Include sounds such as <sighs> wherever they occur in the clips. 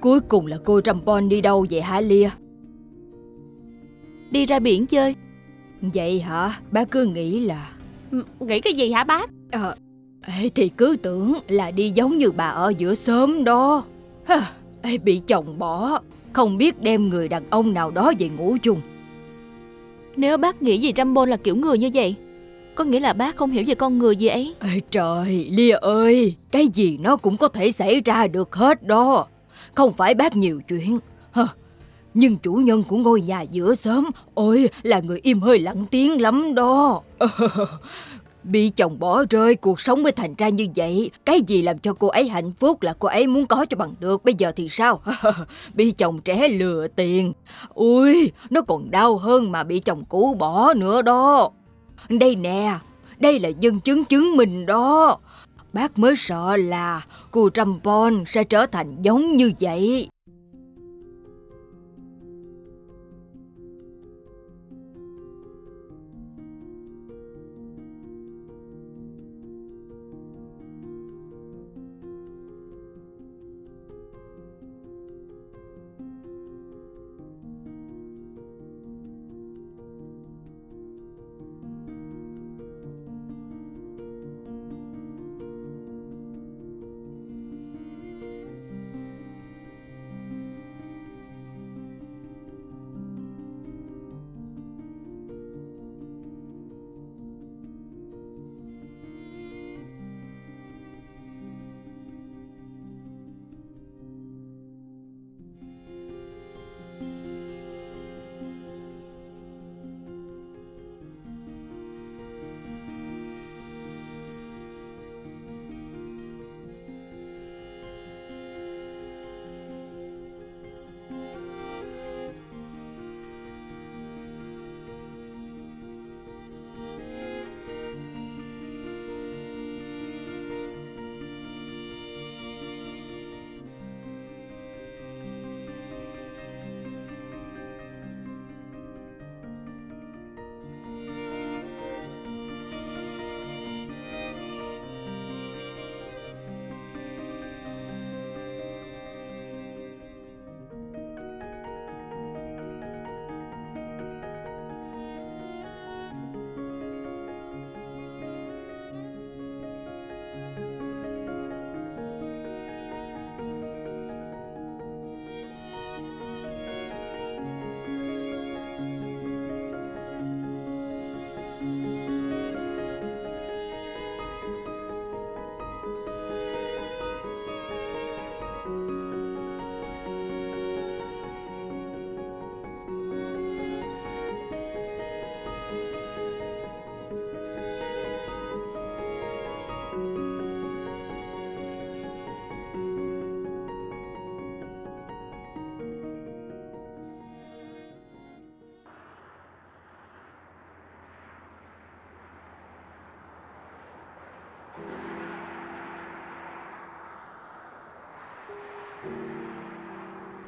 Cuối cùng là cô Trampon đi đâu vậy hả Lia? Đi ra biển chơi Vậy hả? Bác cứ nghĩ là... Nghĩ cái gì hả bác? À, thì cứ tưởng là đi giống như bà ở giữa sớm đó. Ê, bị chồng bỏ, không biết đem người đàn ông nào đó về ngủ chung. Nếu bác nghĩ gì Rambon là kiểu người như vậy, có nghĩa là bác không hiểu về con người gì ấy. Ê, trời, Lia ơi, cái gì nó cũng có thể xảy ra được hết đó. Không phải bác nhiều chuyện. Hờ, nhưng chủ nhân của ngôi nhà giữa sớm, ôi, là người im hơi lặng tiếng lắm đó. <laughs> Bị chồng bỏ rơi, cuộc sống mới thành ra như vậy. Cái gì làm cho cô ấy hạnh phúc là cô ấy muốn có cho bằng được. Bây giờ thì sao? <laughs> bị chồng trẻ lừa tiền. Ui, nó còn đau hơn mà bị chồng cũ bỏ nữa đó. Đây nè, đây là dân chứng chứng minh đó. Bác mới sợ là cô Trampon sẽ trở thành giống như vậy.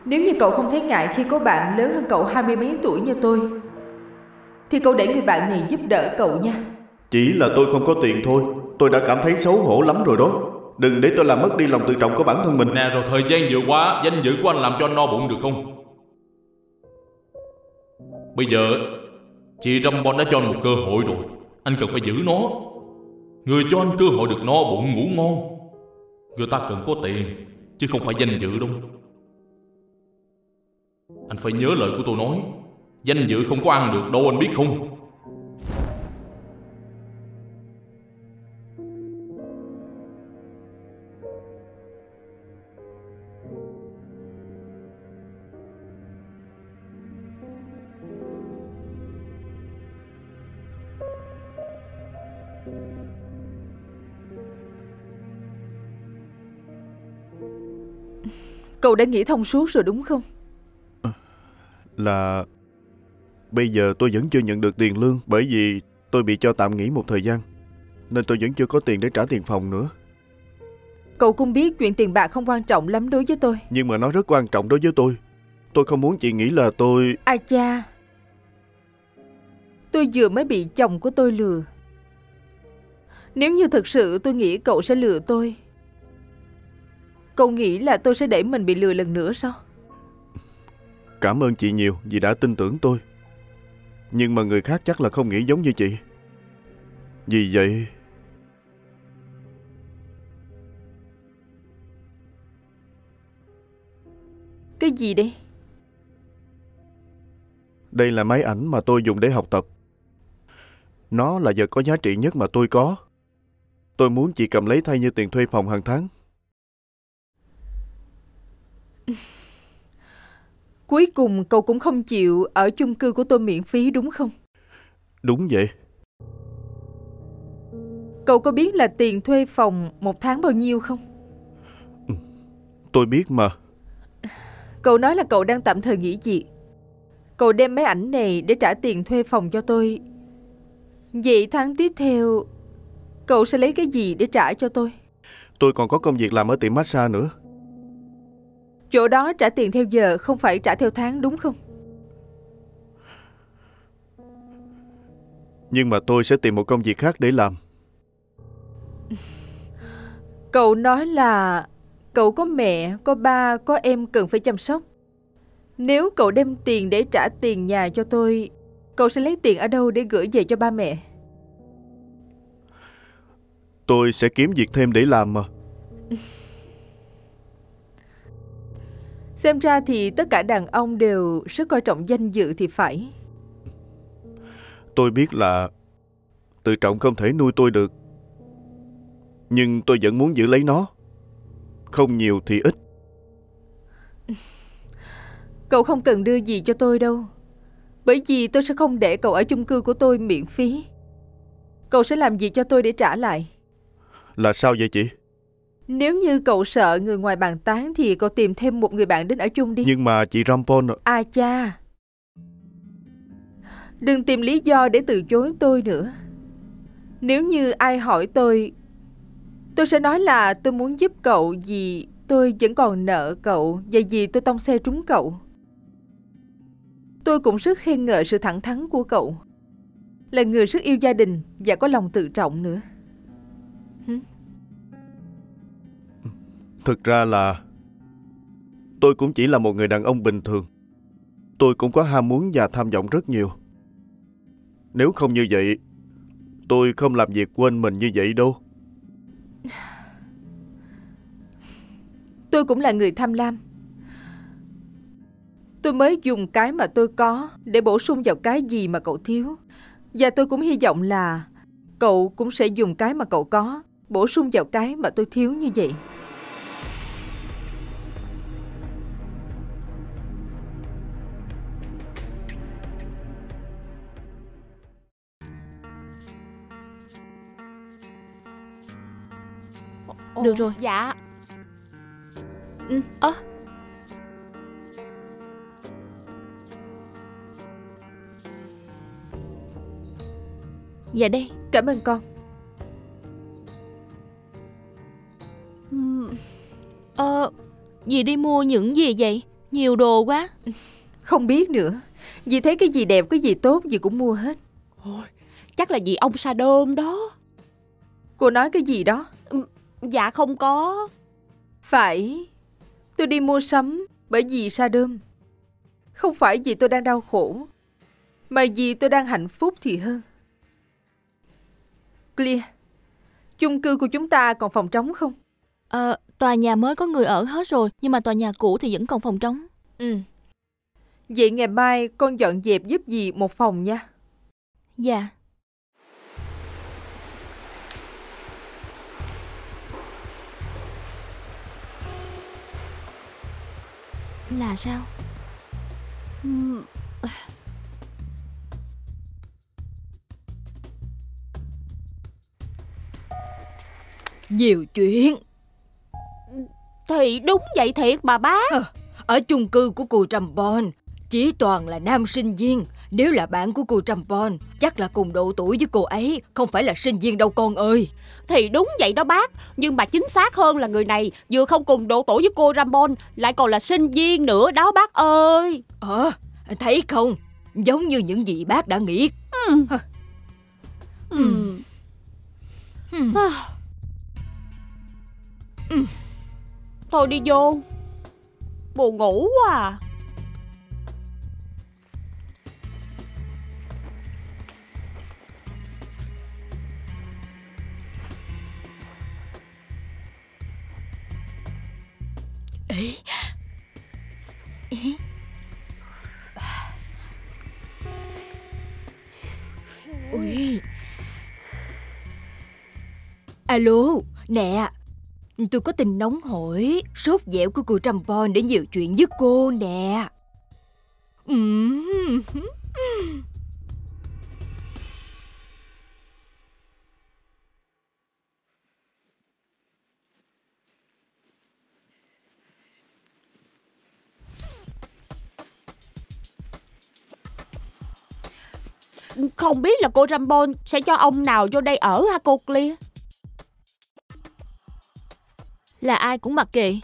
Nếu như cậu không thấy ngại khi có bạn lớn hơn cậu hai mươi mấy tuổi như tôi Thì cậu để người bạn này giúp đỡ cậu nha. Chỉ là tôi không có tiền thôi Tôi đã cảm thấy xấu hổ lắm rồi đó. Đừng để tôi làm mất đi lòng tự trọng của bản thân mình. Nè rồi thời gian vừa qua Danh dự của anh làm cho anh no bụng được không? Bây giờ Chị Rambon đã cho anh một cơ hội rồi. Anh cần phải giữ nó. Người cho anh cơ hội được no bụng ngủ ngon. Người ta cần có tiền Chứ không phải danh dự đâu anh phải nhớ lời của tôi nói Danh dự không có ăn được, đâu anh biết không Cậu đã nghĩ thông suốt rồi đúng không? Là Bây giờ tôi vẫn chưa nhận được tiền lương Bởi vì tôi bị cho tạm nghỉ một thời gian Nên tôi vẫn chưa có tiền để trả tiền phòng nữa. Cậu cũng biết chuyện tiền bạc không quan trọng lắm đối với tôi. Nhưng mà nó rất quan trọng đối với tôi. Tôi không muốn chị nghĩ là tôi Ai cha. Tôi vừa mới bị chồng của tôi lừa. Nếu như thực sự tôi nghĩ cậu sẽ lừa tôi cậu nghĩ là tôi sẽ để mình bị lừa lần nữa sao? Cảm ơn chị nhiều vì đã tin tưởng tôi. Nhưng mà người khác chắc là không nghĩ giống như chị. Vì vậy... Cái gì đây? Đây là máy ảnh mà tôi dùng để học tập. Nó là vật có giá trị nhất mà tôi có. Tôi muốn chị cầm lấy thay như tiền thuê phòng hàng tháng. <laughs> Cuối cùng cậu cũng không chịu ở chung cư của tôi miễn phí đúng không? Đúng vậy. Cậu có biết là tiền thuê phòng một tháng bao nhiêu không? Tôi biết mà. Cậu nói là cậu đang tạm thời nghỉ việc. Cậu đem máy ảnh này để trả tiền thuê phòng cho tôi. Vậy tháng tiếp theo, cậu sẽ lấy cái gì để trả cho tôi? Tôi còn có công việc làm ở tiệm massage nữa. Chỗ đó trả tiền theo giờ không phải trả theo tháng đúng không? Nhưng mà tôi sẽ tìm một công việc khác để làm. <laughs> Cậu nói là cậu có mẹ, có ba, có em cần phải chăm sóc. Nếu cậu đem tiền để trả tiền nhà cho tôi, cậu sẽ lấy tiền ở đâu để gửi về cho ba mẹ? Tôi sẽ kiếm việc thêm để làm mà. <laughs> Xem ra thì tất cả đàn ông đều rất coi trọng danh dự thì phải. Tôi biết là tự trọng không thể nuôi tôi được. Nhưng tôi vẫn muốn giữ lấy nó. Không nhiều thì ít. <laughs> Cậu không cần đưa gì cho tôi đâu. Bởi vì tôi sẽ không để cậu ở chung cư của tôi miễn phí. Cậu sẽ làm gì cho tôi để trả lại? Là sao vậy chị? Nếu như cậu sợ người ngoài bàn tán thì cậu tìm thêm một người bạn đến ở chung đi. Nhưng mà chị Rampon... À cha. Đừng tìm lý do để từ chối tôi nữa. Nếu như ai hỏi tôi, tôi sẽ nói là tôi muốn giúp cậu vì tôi vẫn còn nợ cậu và vì tôi tông xe trúng cậu. Tôi cũng rất khen ngợi sự thẳng thắn của cậu. Là người rất yêu gia đình và có lòng tự trọng nữa. Thực ra là... Tôi cũng chỉ là một người đàn ông bình thường. Tôi cũng có ham muốn và tham vọng rất nhiều. Nếu không như vậy, tôi không làm việc quên mình như vậy đâu. Tôi cũng là người tham lam. Tôi mới dùng cái mà tôi có để bổ sung vào cái gì mà cậu thiếu. Và tôi cũng hy vọng là cậu cũng sẽ dùng cái mà cậu có bổ sung vào cái mà tôi thiếu như vậy. Được rồi. Dạ Ơ Dạ đây Cảm ơn con. Ờ Dì đi mua những gì vậy Nhiều đồ quá <laughs> Không biết nữa. Dì thấy cái gì đẹp, cái gì tốt dì cũng mua hết. Ôi, Chắc là vì ông sa đơm đó Cô nói cái gì đó? Dạ không có Phải. Tôi đi mua sắm bởi vì sa đơm. Không phải vì tôi đang đau khổ. Mà vì tôi đang hạnh phúc thì hơn. Clear. Chung cư của chúng ta còn phòng trống không? Ờ Tòa nhà mới có người ở hết rồi Nhưng mà tòa nhà cũ thì vẫn còn phòng trống Ừ. Vậy ngày mai con dọn dẹp giúp dì một phòng nha. Dạ Là sao Nhiều chuyện. Thì đúng vậy thiệt mà bác Ở chung cư của cô Trampon, chỉ toàn là nam sinh viên. Nếu là bạn của cô Trampon, chắc là cùng độ tuổi với cô ấy, không phải là sinh viên đâu con ơi. Thì đúng vậy đó bác Nhưng mà chính xác hơn là người này Vừa không cùng độ tuổi với cô Ramon Lại còn là sinh viên nữa đó bác ơi. Ờ, thấy không? Giống như những gì bác đã nghĩ. Ừm. Thôi đi vô. Buồn ngủ quá à Ê. Ê. Ui. Alo, nè, tôi có tình nóng hổi, sốt dẻo của cô Trầm Bon để nhiều chuyện với cô nè. Không biết là cô Rambon sẽ cho ông nào vô đây ở hả cô Clear Là ai cũng mặc kệ.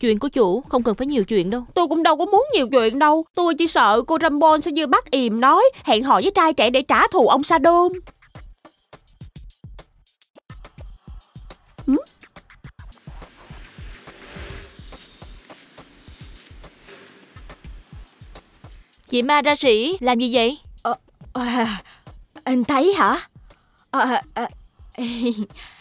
Chuyện của chủ không cần phải nhiều chuyện đâu. Tôi cũng đâu có muốn nhiều chuyện đâu Tôi chỉ sợ cô Rambon sẽ như bắt ìm nói Hẹn hò với trai trẻ để trả thù ông Sadom Chị Ma ra sĩ làm gì vậy? À, anh thấy hả? À, à,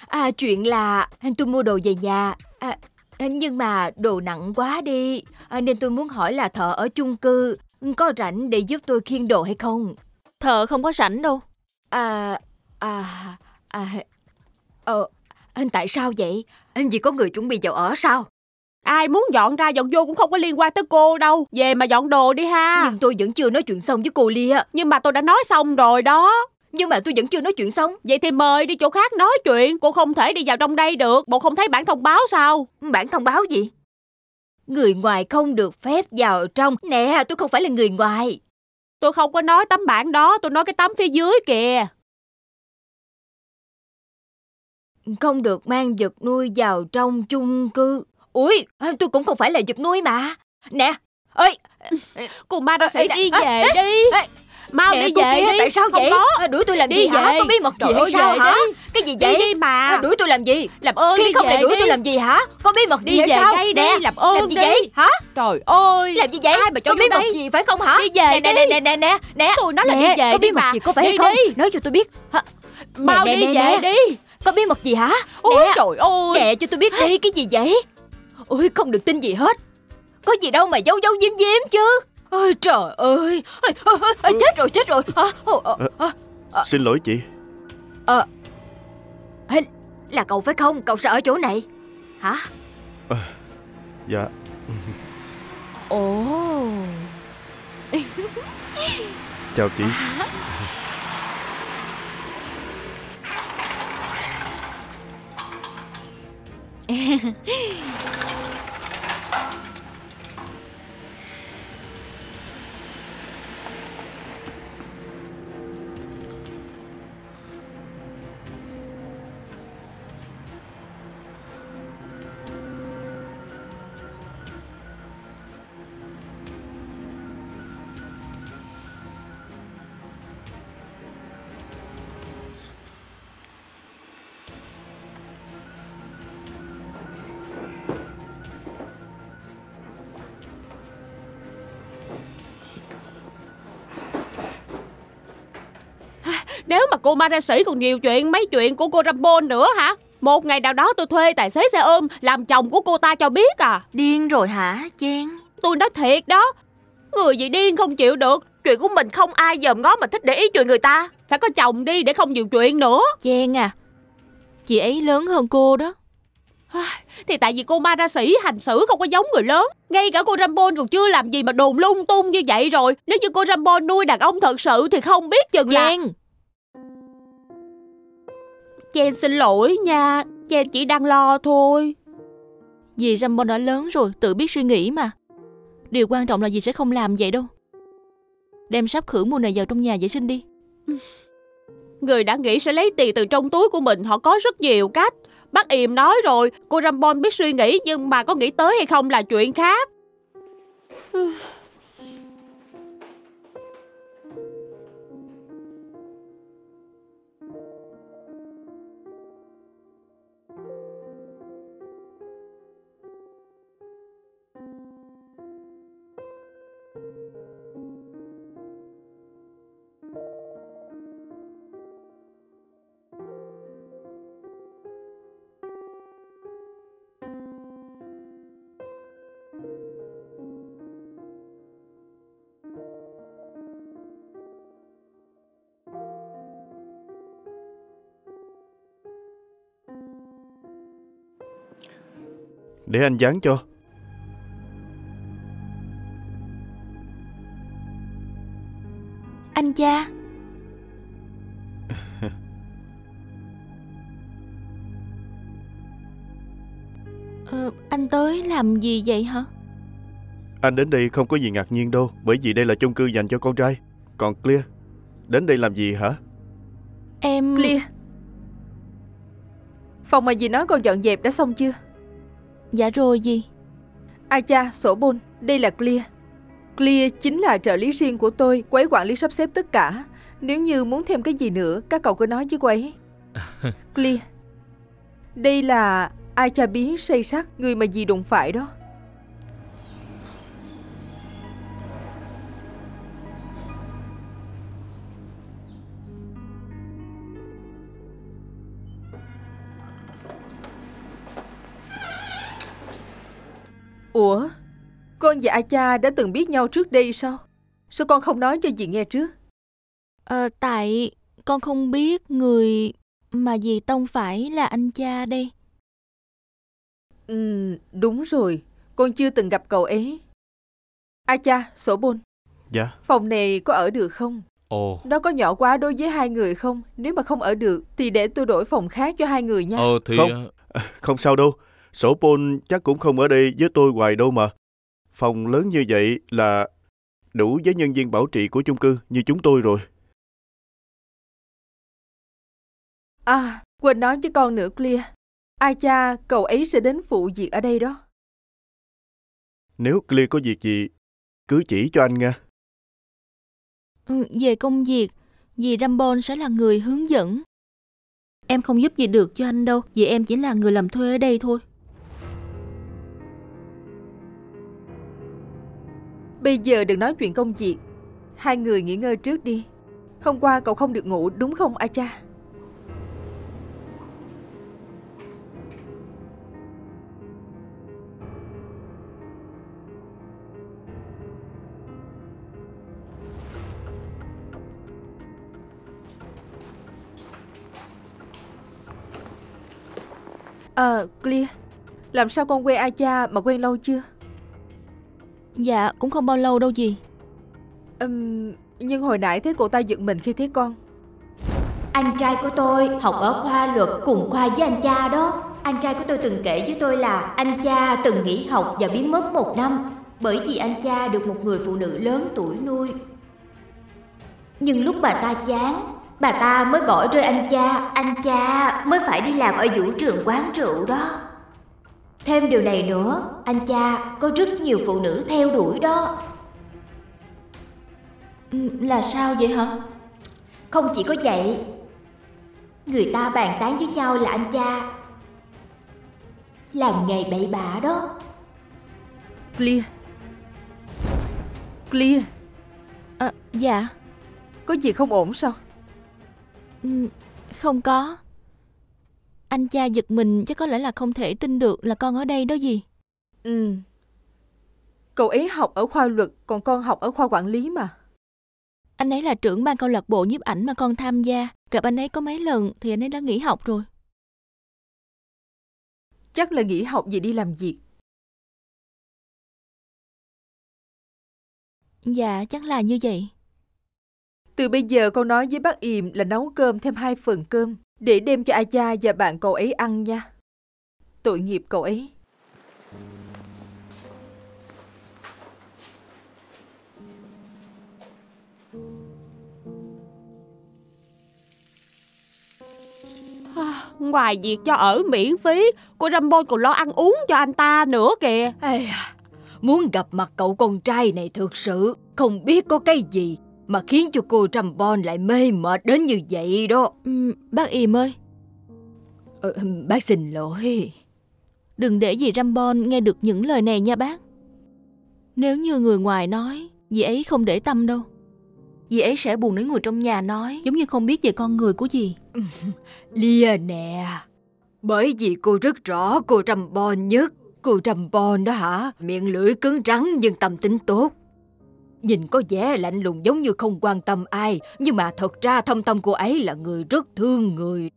à, <laughs> chuyện là anh tôi mua đồ về nhà à, nhưng mà đồ nặng quá đi à, nên tôi muốn hỏi là thợ ở chung cư có rảnh để giúp tôi khiêng đồ hay không? Thợ không có rảnh đâu. À, à, à, ờ, anh tại sao vậy? Anh vì có người chuẩn bị vào ở sao? Ai muốn dọn ra dọn vô cũng không có liên quan tới cô đâu Về mà dọn đồ đi ha Nhưng tôi vẫn chưa nói chuyện xong với cô Lia. Nhưng mà tôi đã nói xong rồi đó Nhưng mà tôi vẫn chưa nói chuyện xong. Vậy thì mời đi chỗ khác nói chuyện Cô không thể đi vào trong đây được Bộ không thấy bản thông báo sao Bản thông báo gì? Người ngoài không được phép vào trong. Nè, tôi không phải là người ngoài. Tôi không có nói tấm bản đó Tôi nói cái tấm phía dưới kìa Không được mang vật nuôi vào trong chung cư. Ui, tôi cũng không phải là vật nuôi mà. Nè, ơi, Cô ma Ê, nè, đi về đi Mau nè, đi về kia, đi tại sao Không vậy? có đuổi tôi làm Đi gì hả? về. Có bí mật gì hay sao hả? đi. Cái gì vậy? đi mà đuổi tôi làm gì? Làm ơn Khi đi không về lại đuổi đi tôi làm gì hả? Có bí mật gì Đi hay về sao? đây đi, Nè, làm ơn làm gì đi. vậy? Hả? Trời ơi Làm gì vậy? Ai mà cho có bí mật gì phải không hả? Đi về nè, nè, nè, nè, nè, nè. Tôi nói là Nè, đi về có bí mật gì có phải hay không? Nói cho tôi biết. Hả? Mau đi về đi Có bí mật gì hả? Ôi trời ơi Nè cho tôi biết đi cái gì vậy Ôi không được tin gì hết. Có gì đâu mà giấu giấu giếm giếm chứ. Ôi trời ơi. Ôi, ôi, Chết rồi chết rồi? Ồ, ờ, ờ, Ờ. Xin lỗi chị. Ờ. Ê, Là cậu phải không? Cậu sẽ ở chỗ này. Hả? Dạ. Ồ. Chào chị. Nếu へい。<laughs> cô ma ra sĩ còn nhiều chuyện Mấy chuyện của cô Rambon nữa hả? Một ngày nào đó tôi thuê tài xế xe ôm Làm chồng của cô ta cho biết à. Điên rồi hả, Chen? Tôi nói thiệt đó. Người gì điên không chịu được. Chuyện của mình không ai dòm ngó mà thích để ý chuyện người ta. Phải có chồng đi để không nhiều chuyện nữa. Chen à, chị ấy lớn hơn cô đó. Thì tại vì cô ma ra sĩ hành xử không có giống người lớn. Ngay cả cô Rambon còn chưa làm gì mà đồn lung tung như vậy rồi. Nếu như cô Rambon nuôi đàn ông thật sự Thì không biết chừng là Chen, xin lỗi nha Chen chỉ đang lo thôi dì Rambon đã lớn rồi, tự biết suy nghĩ mà. Điều quan trọng là dì sẽ không làm vậy đâu. Đem sắp khử mùa này vào trong nhà vệ sinh đi. <laughs> Người đã nghĩ sẽ lấy tiền từ trong túi của mình Họ có rất nhiều cách Bác Yểm nói rồi Cô Rambon biết suy nghĩ Nhưng mà có nghĩ tới hay không là chuyện khác <sighs> <sighs> Để anh dán cho. Anh cha <laughs> ờ, Anh tới làm gì vậy hả Anh đến đây không có gì ngạc nhiên đâu, bởi vì đây là chung cư dành cho con trai. Còn Clear, đến đây làm gì hả? Em Clear Phòng mà dì nói con dọn dẹp đã xong chưa Dạ rồi gì Ai cha, sổ bôn, đây là Clear. Clear chính là trợ lý riêng của tôi Cô ấy quản lý sắp xếp tất cả. Nếu như muốn thêm cái gì nữa Các cậu cứ nói với cô ấy. <laughs> Clear. Đây là ai cha bí xây sắt Người mà dì đụng phải đó Ủa? Con và A cha đã từng biết nhau trước đây sao? Sao con không nói cho dì nghe trước? Ờ, Tại con không biết người mà dì tông phải là anh cha đây. Ừ đúng rồi. Con chưa từng gặp cậu ấy. A cha sổ bôn. Dạ. Phòng này có ở được không? Ồ, Nó có nhỏ quá đối với hai người không? Nếu mà không ở được Thì để tôi đổi phòng khác cho hai người nha. Ờ thì... Không. ờ, <laughs> Không sao đâu, sổ Paul chắc cũng không ở đây với tôi hoài đâu mà. Phòng lớn như vậy là đủ với nhân viên bảo trị của chung cư như chúng tôi rồi. À quên nói với con nữa Clear A cha cậu ấy sẽ đến phụ việc ở đây đó Nếu Clear có việc gì, cứ chỉ cho anh nghe. ừ, Về công việc Dì Rambon sẽ là người hướng dẫn Em không giúp gì được cho anh đâu Vì em chỉ là người làm thuê ở đây thôi Bây giờ đừng nói chuyện công việc. Hai người nghỉ ngơi trước đi. Hôm qua cậu không được ngủ đúng không A cha? Ờ, Clear. Làm sao con quen A cha mà quen lâu chưa? Dạ cũng không bao lâu đâu dì Ừm, nhưng hồi nãy thấy cô ta giật mình khi thấy con Anh trai của tôi học ở khoa luật cùng khoa với anh cha đó. Anh trai của tôi từng kể với tôi là anh cha từng nghỉ học và biến mất một năm bởi vì anh cha được một người phụ nữ lớn tuổi nuôi. Nhưng lúc bà ta chán, bà ta mới bỏ rơi anh cha, anh cha mới phải đi làm ở vũ trường quán rượu đó. Thêm điều này nữa, anh cha có rất nhiều phụ nữ theo đuổi đó. ừ, Là sao vậy hả? Không chỉ có vậy Người ta bàn tán với nhau là anh cha. Làm nghề bậy bạ đó. Clear. Clear. À, Dạ. Có gì không ổn sao? Ừ, Không có Anh cha giật mình chắc có lẽ là không thể tin được là con ở đây đó gì. Ừ. Cậu ấy học ở khoa luật Còn con học ở khoa quản lý mà. Anh ấy là trưởng ban câu lạc bộ nhiếp ảnh mà con tham gia. Gặp anh ấy có mấy lần thì anh ấy đã nghỉ học rồi. Chắc là nghỉ học vì đi làm việc. Dạ chắc là như vậy. Từ bây giờ con nói với bác Yểm là nấu cơm thêm hai phần cơm Để đem cho A cha và bạn cậu ấy ăn nha. Tội nghiệp cậu ấy. Ngoài việc cho ở miễn phí Cô Rambo còn lo ăn uống cho anh ta nữa kìa. À, Muốn gặp mặt cậu con trai này thực sự Không biết có cái gì Mà khiến cho cô Trambon lại mê mệt đến như vậy đó. Ừ, Bác Yểm ơi. Ờ, Bác xin lỗi. Đừng để dì Rambon nghe được những lời này nha bác. Nếu như người ngoài nói Dì ấy không để tâm đâu. Dì ấy sẽ buồn nếu người trong nhà nói Giống như không biết về con người của dì. <laughs> Lia nè Bởi vì cô rất rõ cô Trambon nhất. Cô Trambon đó hả? Miệng lưỡi cứng rắn nhưng tâm tính tốt Nhìn có vẻ lạnh lùng giống như không quan tâm ai Nhưng mà thật ra thâm tâm cô ấy là người rất thương người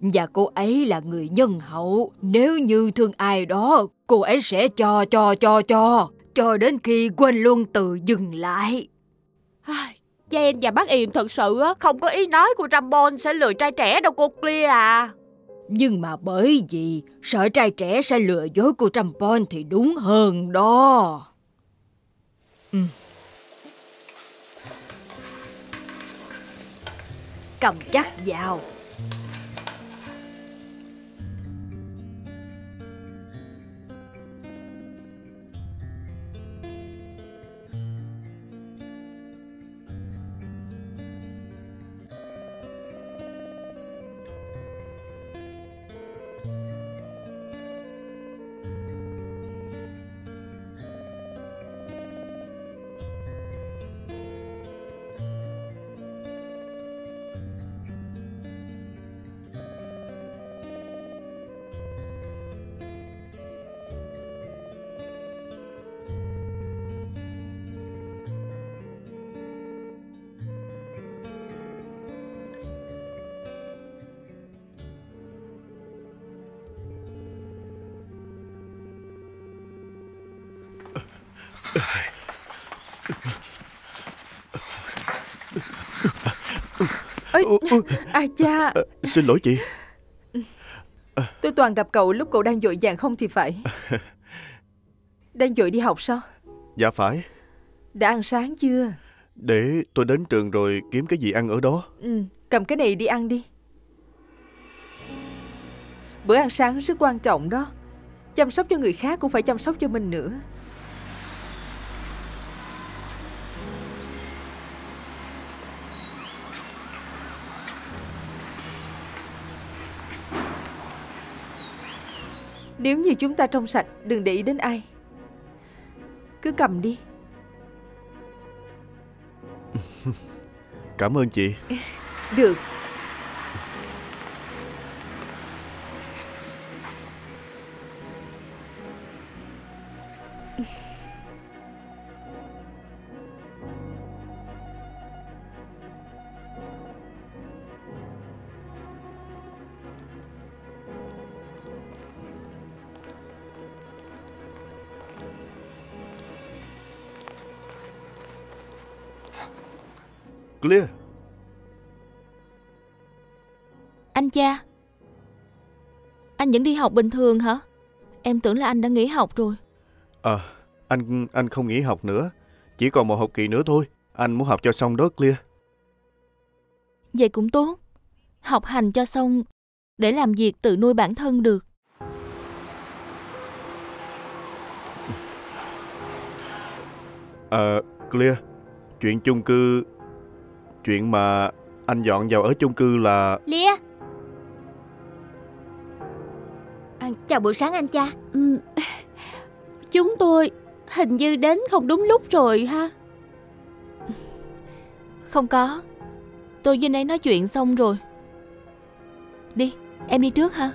Và cô ấy là người nhân hậu. Nếu như thương ai đó, cô ấy sẽ cho, cho, cho, cho. Cho đến khi quên luôn từ dừng lại. Jen và bác Yềm thật sự không có ý nói cô Rambon sẽ lừa trai trẻ đâu cô Clear à. Nhưng mà bởi vì sợ trai trẻ sẽ lừa dối cô Trampon thì đúng hơn đó. Ừ. Cầm chắc vào. Ôi, à cha, ờ, xin lỗi chị. tôi toàn gặp cậu lúc cậu đang vội vàng không thì phải. <laughs> Đang vội đi học sao? Dạ phải. Đã ăn sáng chưa? Để tôi đến trường rồi kiếm cái gì ăn ở đó. Ừ, cầm cái này đi ăn đi. Bữa ăn sáng rất quan trọng đó. Chăm sóc cho người khác cũng phải chăm sóc cho mình nữa. Nếu như chúng ta trong sạch, đừng để ý đến ai. Cứ cầm đi. Cảm ơn chị. Được. Clear. Anh cha Anh vẫn đi học bình thường hả Em tưởng là anh đã nghỉ học rồi À, anh anh không nghỉ học nữa. Chỉ còn một học kỳ nữa thôi. Anh muốn học cho xong đó Clear. Vậy cũng tốt Học hành cho xong Để làm việc tự nuôi bản thân được Ờ, Clear. Chuyện chung cư... Chuyện mà anh dọn vào ở chung cư là... Lia. À, Chào buổi sáng anh cha. Ừ, Chúng tôi hình như đến không đúng lúc rồi ha. Không có Tôi với anh ấy nói chuyện xong rồi. Đi Em đi trước ha